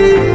you.